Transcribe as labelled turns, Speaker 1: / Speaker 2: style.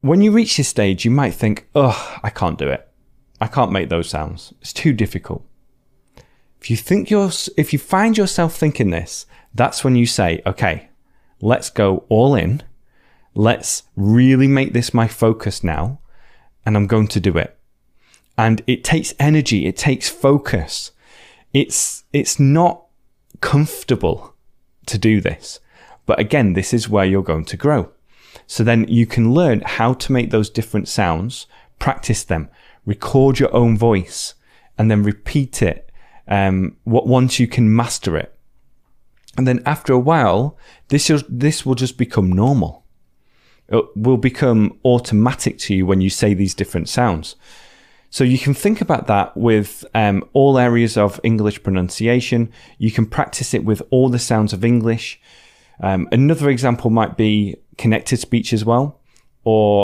Speaker 1: when you reach this stage, you might think, oh, I can't do it. I can't make those sounds. It's too difficult. If you think you're, if you find yourself thinking this, that's when you say, okay, let's go all in. Let's really make this my focus now. And I'm going to do it. And it takes energy. It takes focus. It's, it's not comfortable to do this. But again, this is where you're going to grow. So then you can learn how to make those different sounds, practice them, record your own voice, and then repeat it um, once you can master it. And then after a while, this, this will just become normal. It will become automatic to you when you say these different sounds. So you can think about that with um, all areas of English pronunciation. You can practice it with all the sounds of English. Um, another example might be connected speech as well, or